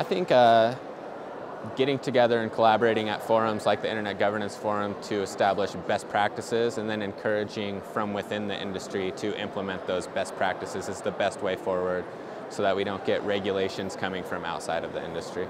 I think uh, getting together and collaborating at forums like the Internet Governance Forum to establish best practices and then encouraging from within the industry to implement those best practices is the best way forward so that we don't get regulations coming from outside of the industry.